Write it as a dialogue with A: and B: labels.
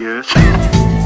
A: Yes.